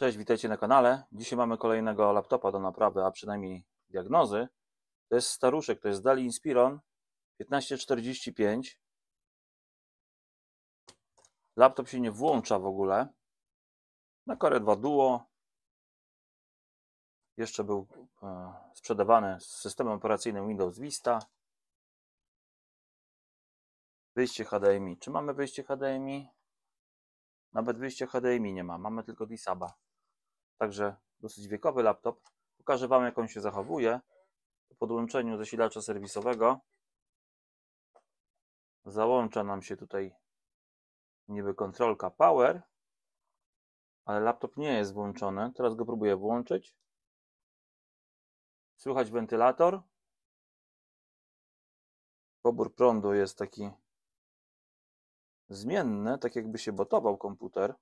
Cześć, witajcie na kanale. Dzisiaj mamy kolejnego laptopa do naprawy, a przynajmniej diagnozy. To jest staruszek, to jest Dali Inspiron 1545. Laptop się nie włącza w ogóle. Na Core 2 Duo. Jeszcze był e, sprzedawany z systemem operacyjnym Windows Vista. Wyjście HDMI. Czy mamy wyjście HDMI? Nawet wyjścia HDMI nie ma, mamy tylko D-Suba. Także dosyć wiekowy laptop. Pokażę Wam, jak on się zachowuje. Po podłączeniu zasilacza serwisowego załącza nam się tutaj niby kontrolka power, ale laptop nie jest włączony. Teraz go próbuję włączyć. Słychać wentylator. Pobór prądu jest taki zmienne, tak jakby się botował komputer,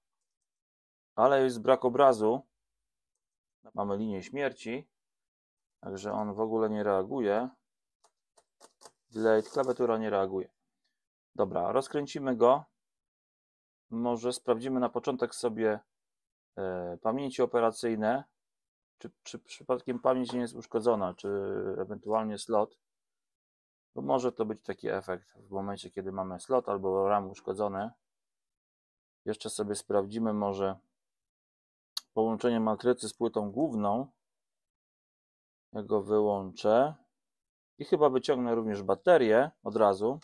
ale jest brak obrazu. Mamy linię śmierci, także on w ogóle nie reaguje. Delay, klawiatura nie reaguje. Dobra, rozkręcimy go. Może sprawdzimy na początek sobie e, pamięci operacyjne, czy, czy przypadkiem pamięć nie jest uszkodzona, czy ewentualnie slot. Bo może to być taki efekt w momencie, kiedy mamy slot albo RAM uszkodzony. Jeszcze sobie sprawdzimy może połączenie matrycy z płytą główną. Ja go wyłączę. I chyba wyciągnę również baterię od razu,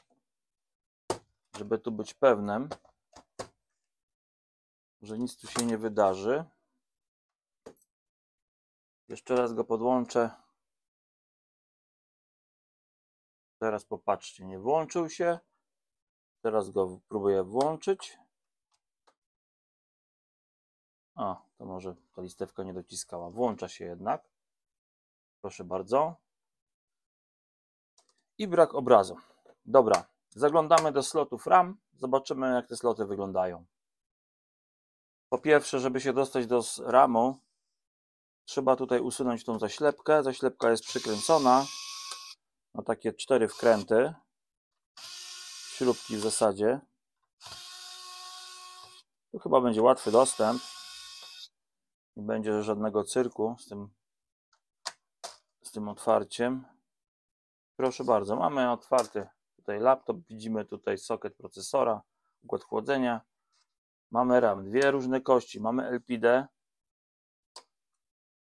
żeby tu być pewnym, że nic tu się nie wydarzy. Jeszcze raz go podłączę Teraz popatrzcie, nie włączył się. Teraz go próbuję włączyć. A, to może ta listewka nie dociskała. Włącza się jednak. Proszę bardzo. I brak obrazu. Dobra, zaglądamy do slotów RAM. Zobaczymy, jak te sloty wyglądają. Po pierwsze, żeby się dostać do RAMu, trzeba tutaj usunąć tą zaślepkę. Zaślepka jest przykręcona ma takie cztery wkręty. Śrubki w zasadzie. Tu chyba będzie łatwy dostęp. Nie będzie żadnego cyrku z tym, z tym otwarciem. Proszę bardzo, mamy otwarty tutaj laptop. Widzimy tutaj soket procesora, układ chłodzenia. Mamy RAM, dwie różne kości. Mamy LPD,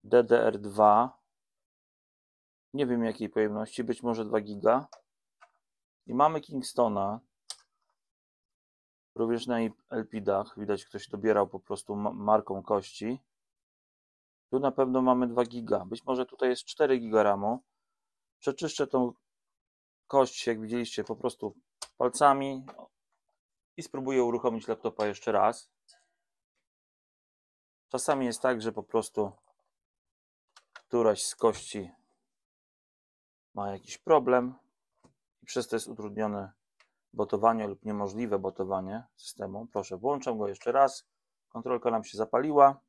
DDR2, nie wiem jakiej pojemności, być może 2 giga. I mamy Kingstona, również na LPDach, widać ktoś dobierał po prostu marką kości. Tu na pewno mamy 2 giga, być może tutaj jest 4 giga RAMu. Przeczyszczę tą kość, jak widzieliście, po prostu palcami i spróbuję uruchomić laptopa jeszcze raz. Czasami jest tak, że po prostu któraś z kości ma jakiś problem i przez to jest utrudnione botowanie lub niemożliwe botowanie systemu. Proszę, włączam go jeszcze raz. Kontrolka nam się zapaliła.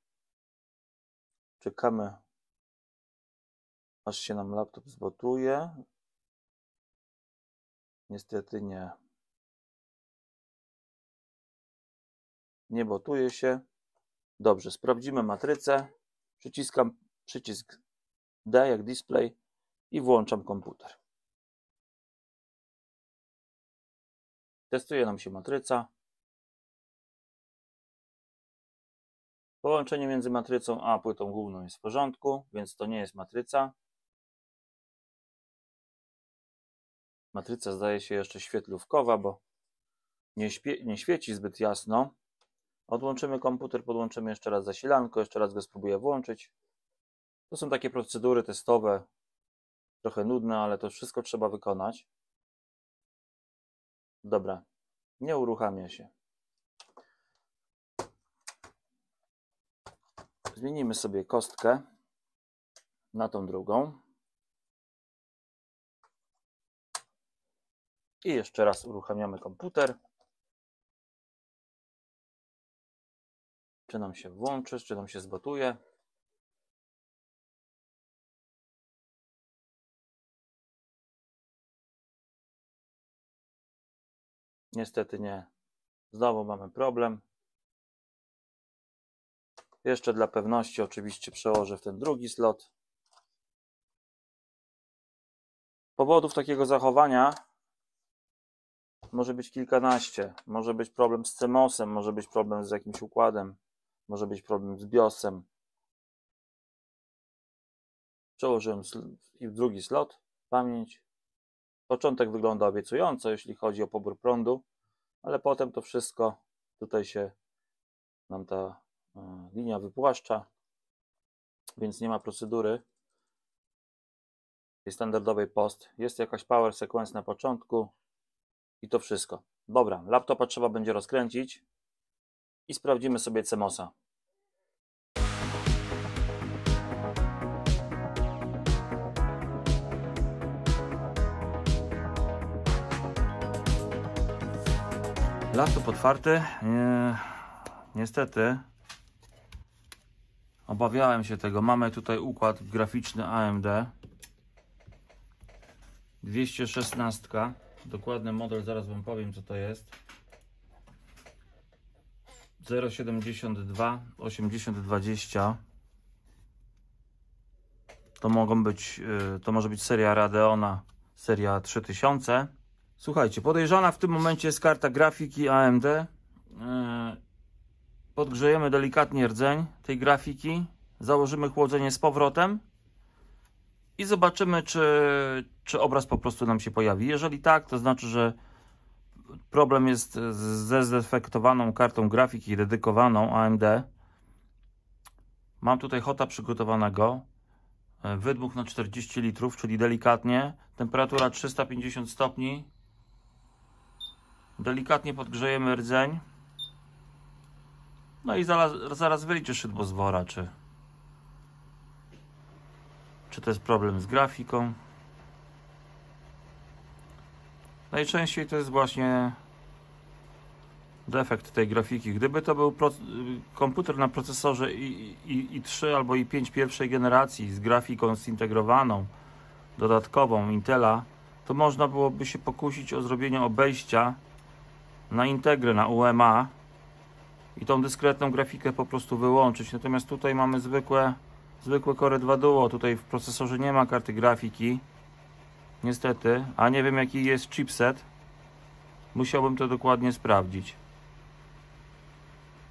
Czekamy, aż się nam laptop zbotuje. Niestety nie. Nie botuje się. Dobrze, sprawdzimy matrycę. Przyciskam przycisk D jak display i włączam komputer. Testuje nam się matryca. Połączenie między matrycą a płytą główną jest w porządku, więc to nie jest matryca. Matryca zdaje się jeszcze świetlówkowa, bo nie, nie świeci zbyt jasno. Odłączymy komputer, podłączymy jeszcze raz zasilanko, jeszcze raz go spróbuję włączyć. To są takie procedury testowe, Trochę nudne, ale to wszystko trzeba wykonać. Dobra, nie uruchamia się. Zmienimy sobie kostkę na tą drugą. I jeszcze raz uruchamiamy komputer. Czy nam się włączy, czy nam się zbotuje. Niestety nie. Znowu mamy problem. Jeszcze dla pewności oczywiście przełożę w ten drugi slot. Powodów takiego zachowania może być kilkanaście. Może być problem z CMOS-em, może być problem z jakimś układem, może być problem z BIOSem. Przełożyłem i w drugi slot, pamięć. Początek wygląda obiecująco, jeśli chodzi o pobór prądu, ale potem to wszystko tutaj się nam ta linia wypłaszcza, więc nie ma procedury tej standardowej post. Jest jakaś power sequence na początku i to wszystko. Dobra, laptopa trzeba będzie rozkręcić i sprawdzimy sobie CMOSa. Laptop otwarty. Nie, niestety obawiałem się tego. Mamy tutaj układ graficzny AMD 216. Dokładny model zaraz Wam powiem co to jest. 072 8020 to mogą być y, to może być seria Radeona seria 3000 Słuchajcie, podejrzana w tym momencie jest karta grafiki AMD. E, podgrzejemy delikatnie rdzeń tej grafiki. Założymy chłodzenie z powrotem. I zobaczymy, czy, czy obraz po prostu nam się pojawi. Jeżeli tak, to znaczy, że problem jest ze zdefektowaną kartą grafiki dedykowaną AMD. Mam tutaj hota przygotowanego. E, wydmuch na 40 litrów, czyli delikatnie. Temperatura 350 stopni. Delikatnie podgrzejemy rdzeń. No i zaraz, zaraz wyliczy szydło z wora, czy, czy to jest problem z grafiką. Najczęściej to jest właśnie defekt tej grafiki. Gdyby to był komputer na procesorze i, i, i3 albo i5 pierwszej generacji z grafiką zintegrowaną, dodatkową Intela, to można byłoby się pokusić o zrobienie obejścia na integrę, na UMA i tą dyskretną grafikę po prostu wyłączyć. Natomiast tutaj mamy zwykłe, zwykłe Core 2 Duo. Tutaj w procesorze nie ma karty grafiki. Niestety, a nie wiem jaki jest chipset. Musiałbym to dokładnie sprawdzić.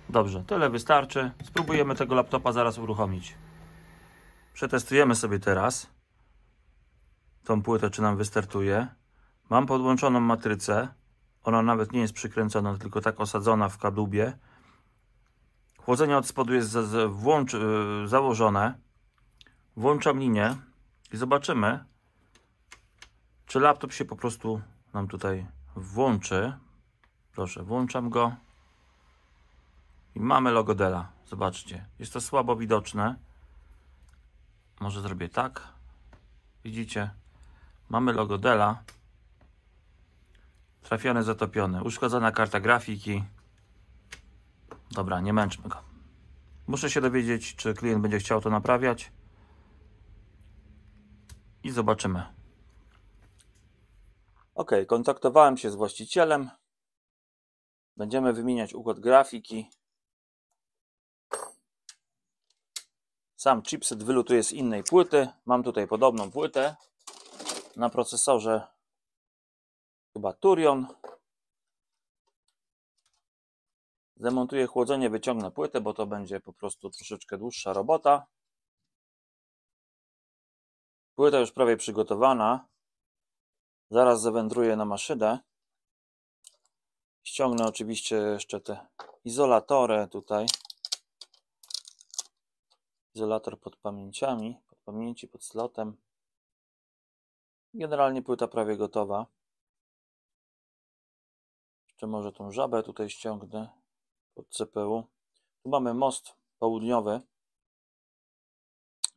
Dobrze, tyle wystarczy. Spróbujemy tego laptopa zaraz uruchomić. Przetestujemy sobie teraz tą płytę, czy nam wystartuje. Mam podłączoną matrycę. Ona nawet nie jest przykręcona, tylko tak osadzona w kadłubie. Chłodzenie od spodu jest włącz, yy, założone. Włączam linię i zobaczymy, czy laptop się po prostu nam tutaj włączy. Proszę, włączam go. I mamy logo Dela. Zobaczcie, jest to słabo widoczne. Może zrobię tak. Widzicie? Mamy logo Dela. Trafione, zatopione. Uszkodzona karta grafiki. Dobra, nie męczmy go. Muszę się dowiedzieć, czy klient będzie chciał to naprawiać. I zobaczymy. Ok, kontaktowałem się z właścicielem. Będziemy wymieniać układ grafiki. Sam chipset wylutuje z innej płyty. Mam tutaj podobną płytę na procesorze chyba Turion. Demontuję chłodzenie, wyciągnę płytę, bo to będzie po prostu troszeczkę dłuższa robota. Płyta już prawie przygotowana. Zaraz zawędruję na maszynę. Ściągnę oczywiście jeszcze te izolatory tutaj. Izolator pod pamięciami, pod pamięci, pod slotem. Generalnie płyta prawie gotowa. Jeszcze może tą żabę tutaj ściągnę pod CPU. Tu mamy most południowy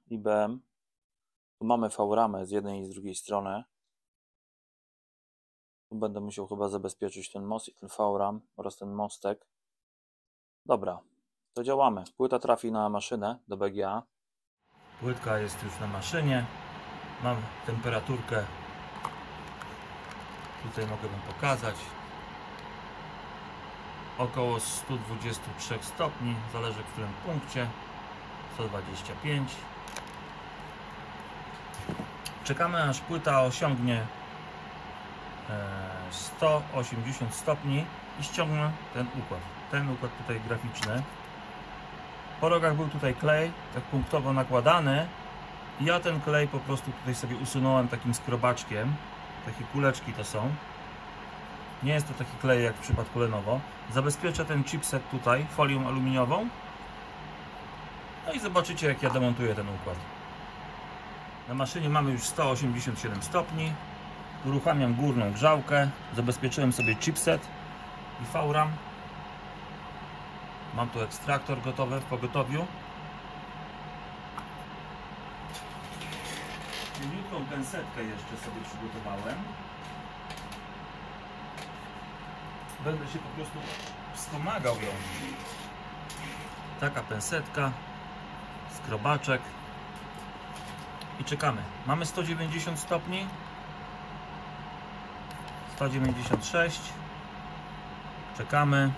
IBM. Tu mamy V-ramę z jednej i z drugiej strony. Tu będę musiał chyba zabezpieczyć ten most i ten V-ram oraz ten mostek. Dobra, to działamy. Płyta trafi na maszynę do BGA. Płytka jest już na maszynie. Mam temperaturkę. Tutaj mogę Wam pokazać. Około 123 stopni, zależy w którym punkcie, 125. Czekamy aż płyta osiągnie e, 180 stopni i ściągnę ten układ. Ten układ tutaj graficzny. Po rogach był tutaj klej, tak punktowo nakładany. Ja ten klej po prostu tutaj sobie usunąłem takim skrobaczkiem. Takie kuleczki to są. Nie jest to taki klej jak w przypadku Lenovo. Zabezpieczę ten chipset tutaj folią aluminiową. No i zobaczycie jak ja demontuję ten układ. Na maszynie mamy już 187 stopni. Uruchamiam górną grzałkę. Zabezpieczyłem sobie chipset i VRAM. Mam tu ekstraktor gotowy w pogotowiu. Miękką pensetkę jeszcze sobie przygotowałem. Będę się po prostu wspomagał ją. Taka pensetka, skrobaczek i czekamy. Mamy 190 stopni, 196. Czekamy.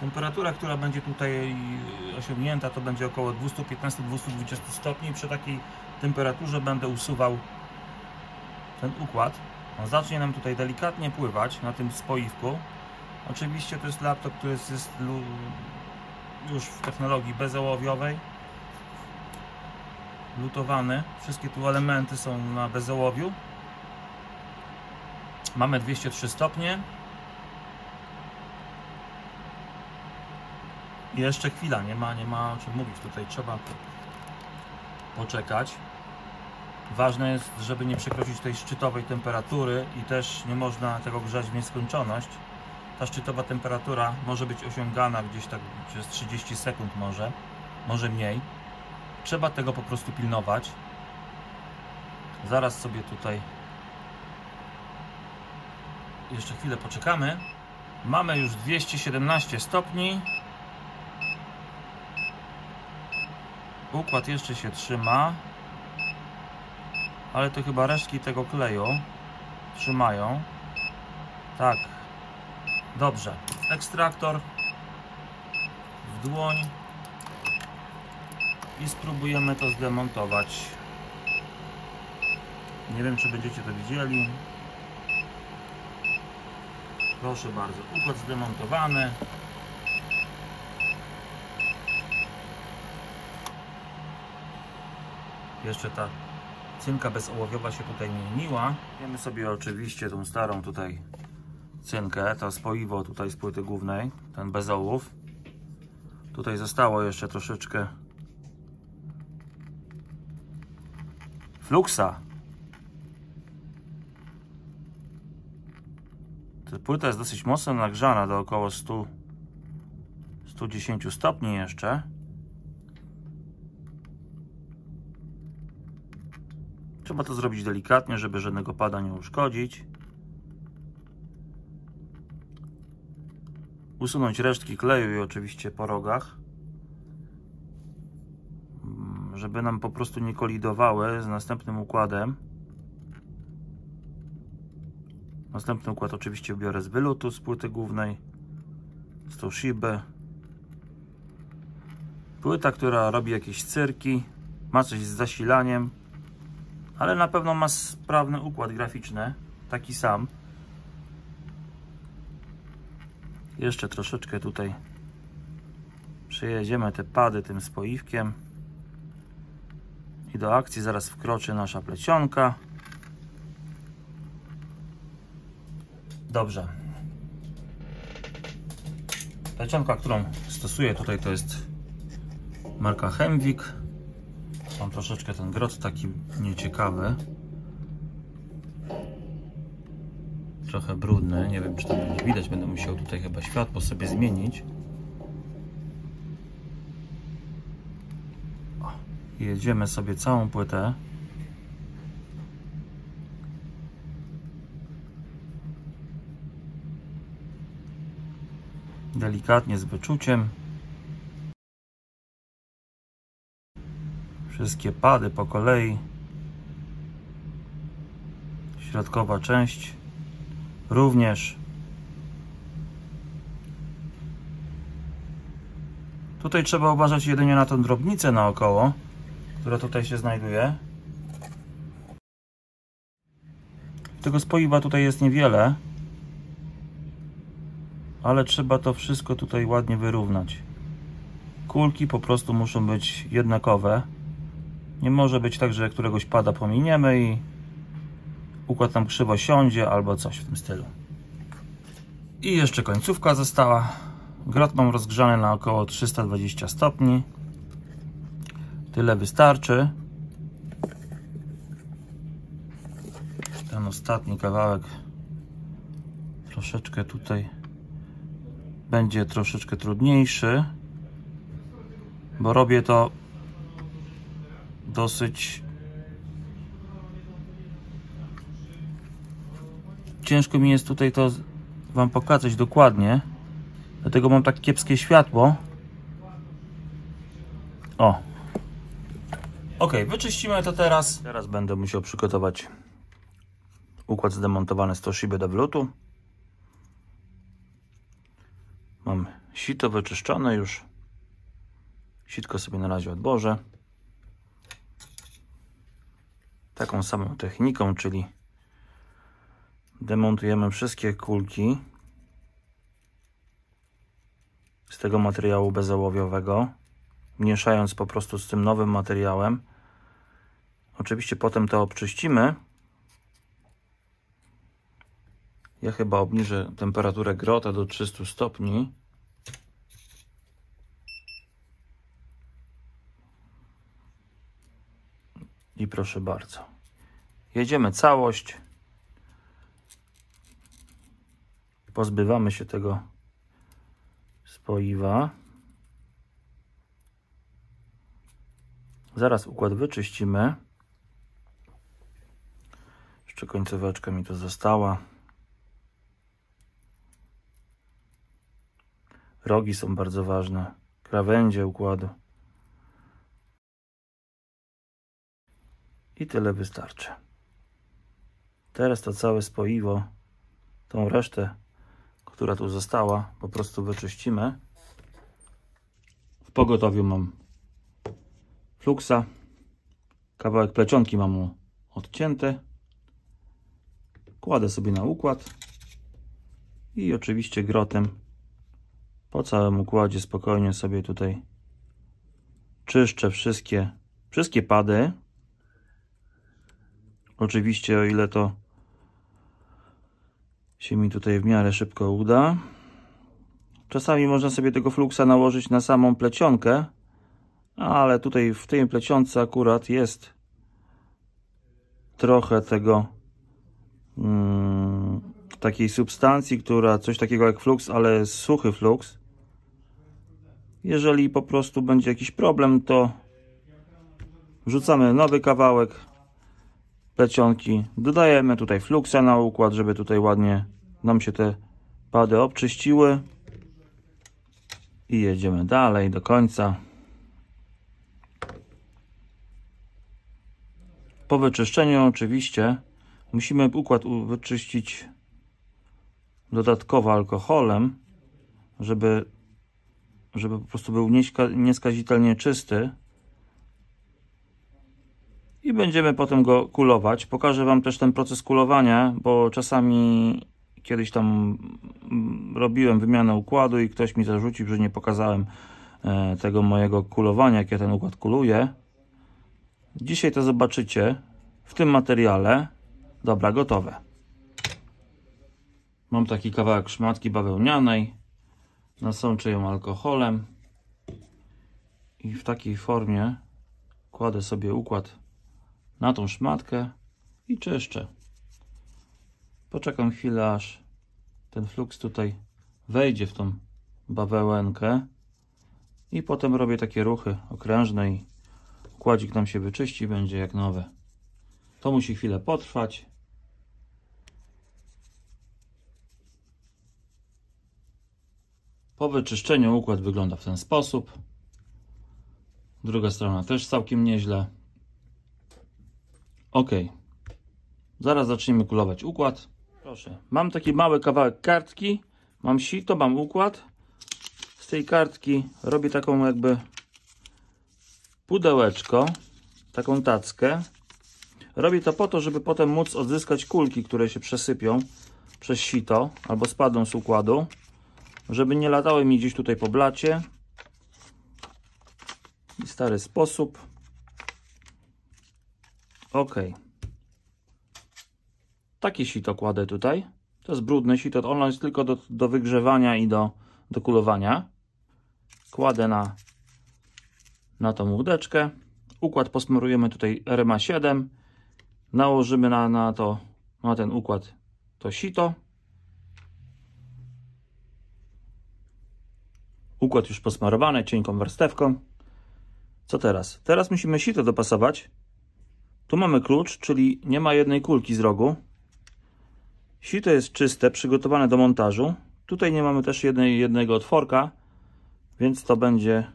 Temperatura, która będzie tutaj osiągnięta, to będzie około 215-220 stopni. Przy takiej temperaturze będę usuwał ten układ. Zacznie nam tutaj delikatnie pływać na tym spoiwku. Oczywiście to jest laptop, który jest, jest już w technologii bezołowiowej. Lutowany. Wszystkie tu elementy są na bezołowiu. Mamy 203 stopnie. I jeszcze chwila, nie ma, nie ma o czym mówić. Tutaj trzeba poczekać. Ważne jest, żeby nie przekroczyć tej szczytowej temperatury i też nie można tego grzać w nieskończoność. Ta szczytowa temperatura może być osiągana gdzieś tak przez 30 sekund może, może mniej. Trzeba tego po prostu pilnować. Zaraz sobie tutaj jeszcze chwilę poczekamy. Mamy już 217 stopni. Układ jeszcze się trzyma. Ale to chyba resztki tego kleju trzymają. Tak. Dobrze. Ekstraktor w dłoń i spróbujemy to zdemontować. Nie wiem, czy będziecie to widzieli. Proszę bardzo, układ zdemontowany. Jeszcze ta cynka bezołowiowa się tutaj nie mieniła. Wiemy sobie oczywiście tą starą tutaj cynkę, to spoiwo tutaj z płyty głównej, ten bezołów. Tutaj zostało jeszcze troszeczkę fluksa. Ta płyta jest dosyć mocno nagrzana do około 100 110 stopni jeszcze. Trzeba to zrobić delikatnie, żeby żadnego pada nie uszkodzić. Usunąć resztki kleju i oczywiście po rogach. Mm, żeby nam po prostu nie kolidowały z następnym układem. Następny układ oczywiście biorę z wylutu z płyty głównej. Z tą shibę. Płyta, która robi jakieś cyrki. Ma coś z zasilaniem ale na pewno ma sprawny układ graficzny, taki sam. Jeszcze troszeczkę tutaj przejedziemy te pady tym spoiwkiem i do akcji zaraz wkroczy nasza plecionka. Dobrze. Plecionka, którą stosuję tutaj to jest marka Hemwik Mam troszeczkę ten grot taki nieciekawy. Trochę brudny, nie wiem czy to będzie widać, będę musiał tutaj chyba światło sobie zmienić. Jedziemy sobie całą płytę. Delikatnie z wyczuciem. wszystkie pady po kolei. Środkowa część również. Tutaj trzeba uważać jedynie na tą drobnicę naokoło która tutaj się znajduje. Tego spoiwa tutaj jest niewiele ale trzeba to wszystko tutaj ładnie wyrównać. Kulki po prostu muszą być jednakowe. Nie może być tak, że któregoś pada pominiemy i układ nam krzywo siądzie albo coś w tym stylu. I jeszcze końcówka została. Grot mam rozgrzany na około 320 stopni. Tyle wystarczy. Ten ostatni kawałek troszeczkę tutaj będzie troszeczkę trudniejszy, bo robię to dosyć ciężko mi jest tutaj to Wam pokazać dokładnie. Dlatego mam tak kiepskie światło. O. Ok, wyczyścimy to teraz. Teraz będę musiał przygotować układ zdemontowany z Toshiby Devolutu. Mam sito wyczyszczone już. Sitko sobie na razie odłożę. Taką samą techniką, czyli demontujemy wszystkie kulki z tego materiału bezołowiowego, mieszając po prostu z tym nowym materiałem. Oczywiście potem to obczyścimy. Ja chyba obniżę temperaturę grota do 300 stopni. I proszę bardzo. Jedziemy całość. Pozbywamy się tego spoiwa. Zaraz układ wyczyścimy. Jeszcze końcóweczka mi tu została. Rogi są bardzo ważne. Krawędzie układu. I tyle wystarczy. Teraz to całe spoiwo, tą resztę która tu została, po prostu wyczyścimy. W pogotowiu mam fluksa. Kawałek plecionki mam mu odcięty. Kładę sobie na układ. I oczywiście grotem po całym układzie spokojnie sobie tutaj czyszczę wszystkie, wszystkie pady. Oczywiście o ile to się mi tutaj w miarę szybko uda. Czasami można sobie tego fluksa nałożyć na samą plecionkę, ale tutaj w tej plecionce akurat jest trochę tego mm, takiej substancji, która coś takiego jak flux, ale suchy flux. Jeżeli po prostu będzie jakiś problem, to wrzucamy nowy kawałek plecionki. Dodajemy tutaj fluksa na układ, żeby tutaj ładnie nam się te pady obczyściły. I jedziemy dalej do końca. Po wyczyszczeniu oczywiście musimy układ wyczyścić dodatkowo alkoholem, żeby, żeby po prostu był nieskazitelnie czysty i będziemy potem go kulować. Pokażę Wam też ten proces kulowania, bo czasami kiedyś tam mm, robiłem wymianę układu i ktoś mi zarzucił, że nie pokazałem e, tego mojego kulowania, jak ja ten układ kuluję. Dzisiaj to zobaczycie w tym materiale. Dobra, gotowe. Mam taki kawałek szmatki bawełnianej. Nasączę ją alkoholem. I w takiej formie kładę sobie układ na tą szmatkę i czyszczę. Poczekam chwilę, aż ten fluks tutaj wejdzie w tą bawełenkę i potem robię takie ruchy okrężne i układzik nam się wyczyści, będzie jak nowe. To musi chwilę potrwać. Po wyczyszczeniu układ wygląda w ten sposób. Druga strona też całkiem nieźle. Ok. Zaraz zaczniemy kulować układ. Proszę, mam taki mały kawałek kartki, mam sito, mam układ. tej kartki robię taką jakby pudełeczko, taką tackę. Robię to po to, żeby potem móc odzyskać kulki, które się przesypią przez sito albo spadną z układu, żeby nie latały mi gdzieś tutaj po blacie. I stary sposób. Ok. Takie sito kładę tutaj. To jest brudne sito, ono jest tylko do, do wygrzewania i do, do kulowania. Kładę na, na tą łódeczkę. Układ posmarujemy tutaj RMA 7. Nałożymy na, na to, na ten układ to sito. Układ już posmarowany cienką warstewką. Co teraz? Teraz musimy sito dopasować. Tu mamy klucz, czyli nie ma jednej kulki z rogu. Sito jest czyste, przygotowane do montażu. Tutaj nie mamy też jednej, jednego otworka, więc to będzie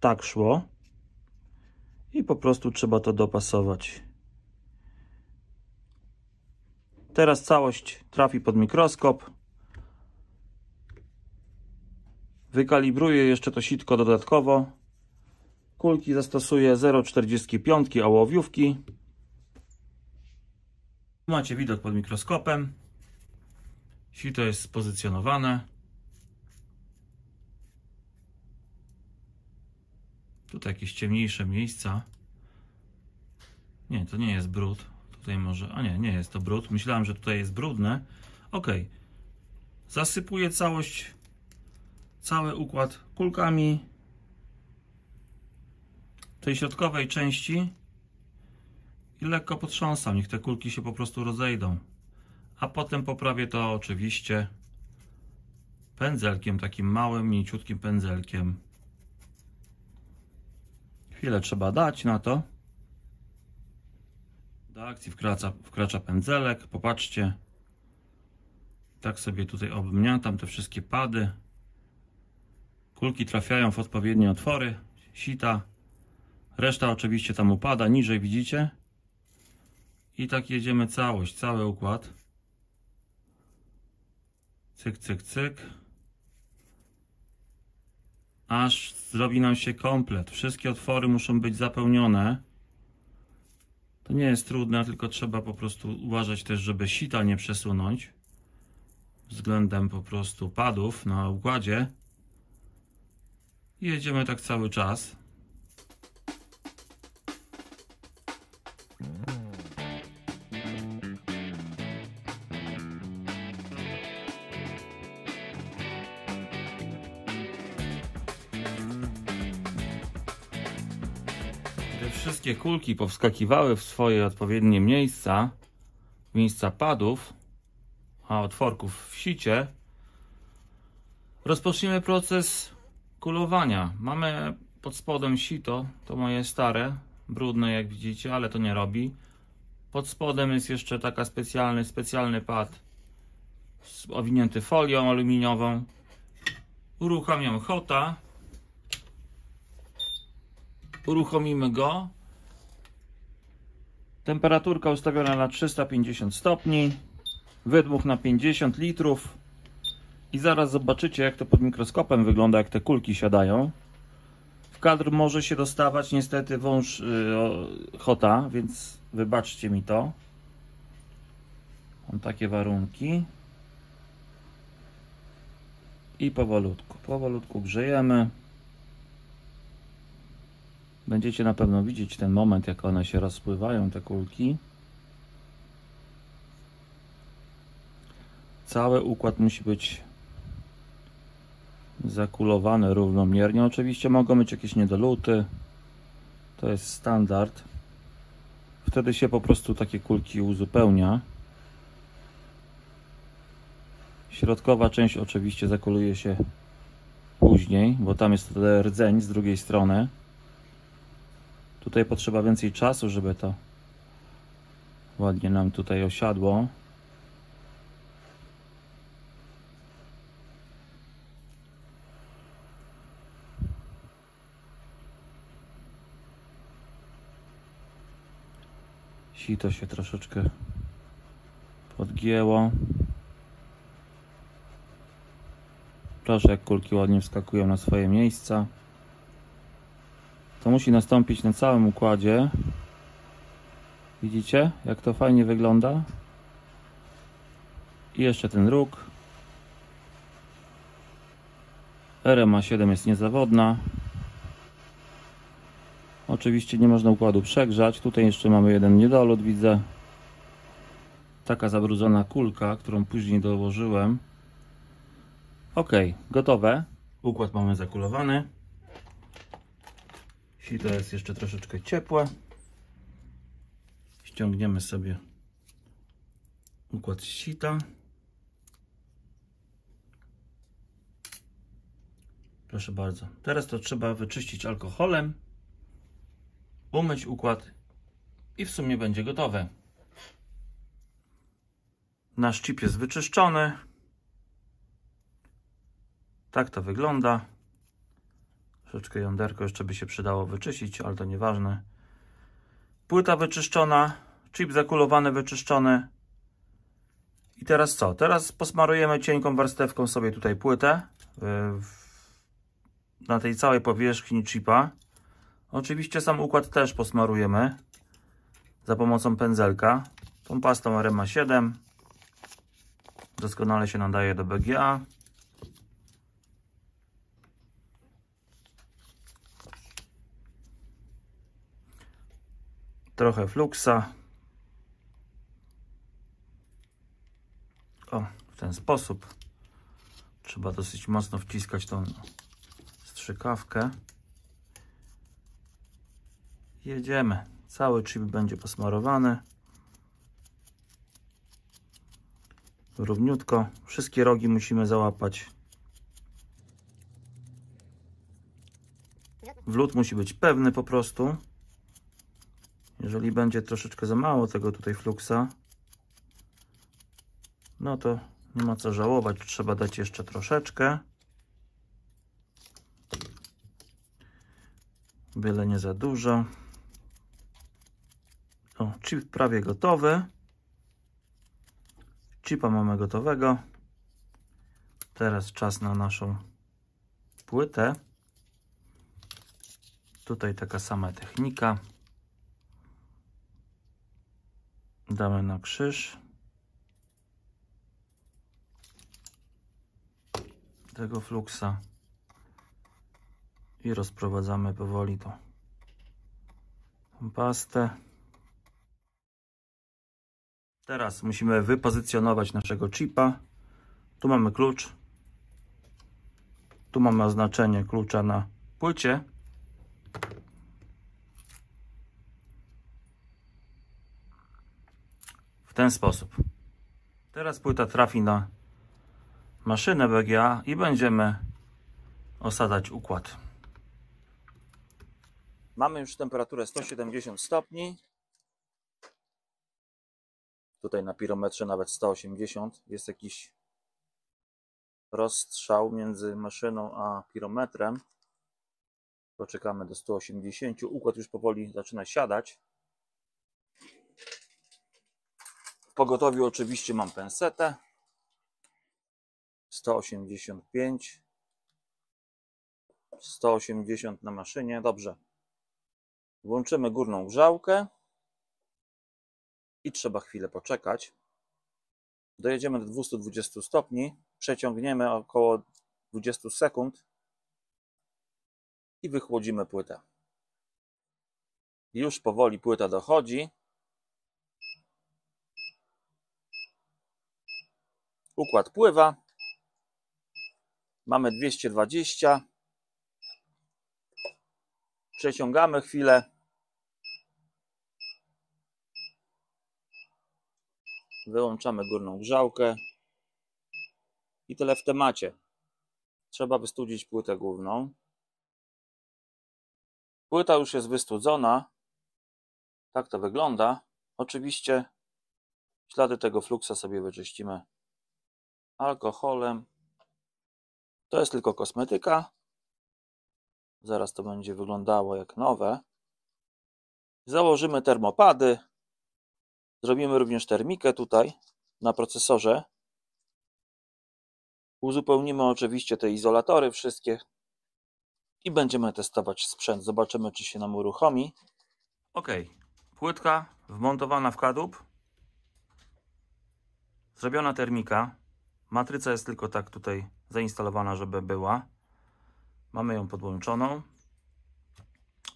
tak szło. I po prostu trzeba to dopasować. Teraz całość trafi pod mikroskop. Wykalibruję jeszcze to sitko dodatkowo. Kulki zastosuję 0,45 ołowiówki. Macie widok pod mikroskopem. Sito jest spozycjonowane. Tutaj jakieś ciemniejsze miejsca. Nie, to nie jest brud. Tutaj może, a nie, nie jest to brud. Myślałem, że tutaj jest brudne. Ok. Zasypuję całość, cały układ kulkami tej środkowej części i lekko potrząsam. Niech te kulki się po prostu rozejdą. A potem poprawię to oczywiście pędzelkiem, takim małym, mięciutkim pędzelkiem. Chwilę trzeba dać na to. Do akcji wkracza, wkracza pędzelek. Popatrzcie. Tak sobie tutaj obmniatam te wszystkie pady. Kulki trafiają w odpowiednie otwory sita. Reszta oczywiście tam upada. Niżej widzicie? I tak jedziemy całość, cały układ. Cyk, cyk, cyk. Aż zrobi nam się komplet. Wszystkie otwory muszą być zapełnione. To nie jest trudne, tylko trzeba po prostu uważać też, żeby sita nie przesunąć względem po prostu padów na układzie. I jedziemy tak cały czas. Wszystkie kulki powskakiwały w swoje odpowiednie miejsca, miejsca padów, a otworków w sicie, rozpoczniemy proces kulowania. Mamy pod spodem sito, to moje stare, brudne jak widzicie, ale to nie robi. Pod spodem jest jeszcze taka specjalny, specjalny pad owinięty folią aluminiową. Uruchamiam hota. Uruchomimy go. Temperaturka ustawiona na 350 stopni. Wydmuch na 50 litrów. I zaraz zobaczycie, jak to pod mikroskopem wygląda, jak te kulki siadają. W kadr może się dostawać niestety wąż yy, hota, więc wybaczcie mi to. Mam takie warunki. I powolutku, powolutku grzejemy. Będziecie na pewno widzieć ten moment, jak one się rozpływają, te kulki. Cały układ musi być zakulowany równomiernie. Oczywiście mogą być jakieś niedoluty. To jest standard. Wtedy się po prostu takie kulki uzupełnia. Środkowa część oczywiście zakuluje się później, bo tam jest rdzeń z drugiej strony. Tutaj potrzeba więcej czasu, żeby to ładnie nam tutaj osiadło. Sito się troszeczkę podgięło. Proszę, jak kulki ładnie wskakują na swoje miejsca. To musi nastąpić na całym układzie. Widzicie, jak to fajnie wygląda? I jeszcze ten róg. RMA 7 jest niezawodna. Oczywiście nie można układu przegrzać. Tutaj jeszcze mamy jeden niedolot, widzę. Taka zabrudzona kulka, którą później dołożyłem. Ok, gotowe. Układ mamy zakulowany. Sito jest jeszcze troszeczkę ciepłe. Ściągniemy sobie układ sita. Proszę bardzo. Teraz to trzeba wyczyścić alkoholem, umyć układ i w sumie będzie gotowe. Nasz chip jest wyczyszczony. Tak to wygląda. Troszeczkę jąderko jeszcze by się przydało wyczyścić, ale to nieważne. Płyta wyczyszczona, chip zakulowany, wyczyszczony. I teraz co? Teraz posmarujemy cienką warstewką sobie tutaj płytę na tej całej powierzchni chipa. Oczywiście sam układ też posmarujemy za pomocą pędzelka. Tą pastą RMA 7 doskonale się nadaje do BGA. Trochę fluksa. O, w ten sposób. Trzeba dosyć mocno wciskać tą strzykawkę. Jedziemy. Cały chip będzie posmarowany. Równiutko. Wszystkie rogi musimy załapać. Wlód musi być pewny po prostu. Jeżeli będzie troszeczkę za mało tego tutaj fluksa, no to nie ma co żałować, trzeba dać jeszcze troszeczkę. Byle nie za dużo. O, chip prawie gotowy. Chipa mamy gotowego. Teraz czas na naszą płytę. Tutaj taka sama technika. Damy na krzyż. Tego fluksa. I rozprowadzamy powoli. Tą pastę. Teraz musimy wypozycjonować naszego chipa. Tu mamy klucz. Tu mamy oznaczenie klucza na płycie. Ten sposób. Teraz płyta trafi na maszynę BGA i będziemy osadzać układ. Mamy już temperaturę 170 stopni. Tutaj na pirometrze nawet 180. Jest jakiś rozstrzał między maszyną a pirometrem. Poczekamy do 180. Układ już powoli zaczyna siadać. W pogotowiu oczywiście mam pensetę. 185. 180 na maszynie. Dobrze. Włączymy górną grzałkę. I trzeba chwilę poczekać. Dojedziemy do 220 stopni. Przeciągniemy około 20 sekund. I wychłodzimy płytę. Już powoli płyta dochodzi. Układ pływa. Mamy 220. Przeciągamy chwilę. Wyłączamy górną grzałkę. I tyle w temacie. Trzeba wystudzić płytę główną. Płyta już jest wystudzona. Tak to wygląda. Oczywiście ślady tego fluksa sobie wyczyścimy alkoholem. To jest tylko kosmetyka. Zaraz to będzie wyglądało jak nowe. Założymy termopady. Zrobimy również termikę tutaj na procesorze. Uzupełnimy oczywiście te izolatory wszystkie i będziemy testować sprzęt. Zobaczymy, czy się nam uruchomi. Ok, płytka wmontowana w kadłub. Zrobiona termika. Matryca jest tylko tak tutaj zainstalowana, żeby była. Mamy ją podłączoną.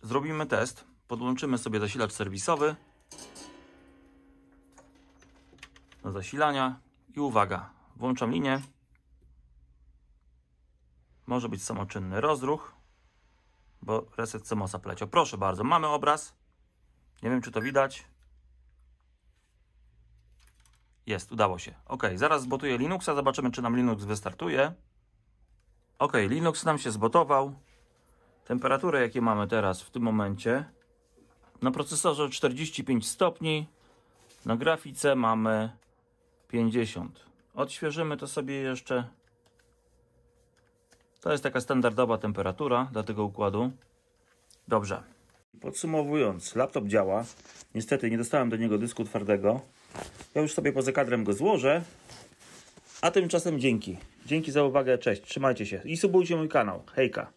Zrobimy test. Podłączymy sobie zasilacz serwisowy do zasilania i uwaga, włączam linię. Może być samoczynny rozruch, bo reset CMOSa pleciał. Proszę bardzo, mamy obraz. Nie wiem, czy to widać. Jest, udało się. Ok, zaraz zbotuję Linuxa, zobaczymy, czy nam Linux wystartuje. Ok, Linux nam się zbotował. Temperaturę, jakie mamy teraz w tym momencie. Na procesorze 45 stopni. Na grafice mamy 50. Odświeżymy to sobie jeszcze. To jest taka standardowa temperatura dla tego układu. Dobrze. Podsumowując, laptop działa. Niestety nie dostałem do niego dysku twardego. Ja już sobie poza kadrem go złożę. A tymczasem dzięki. Dzięki za uwagę, cześć, trzymajcie się i subujcie mój kanał. Hejka.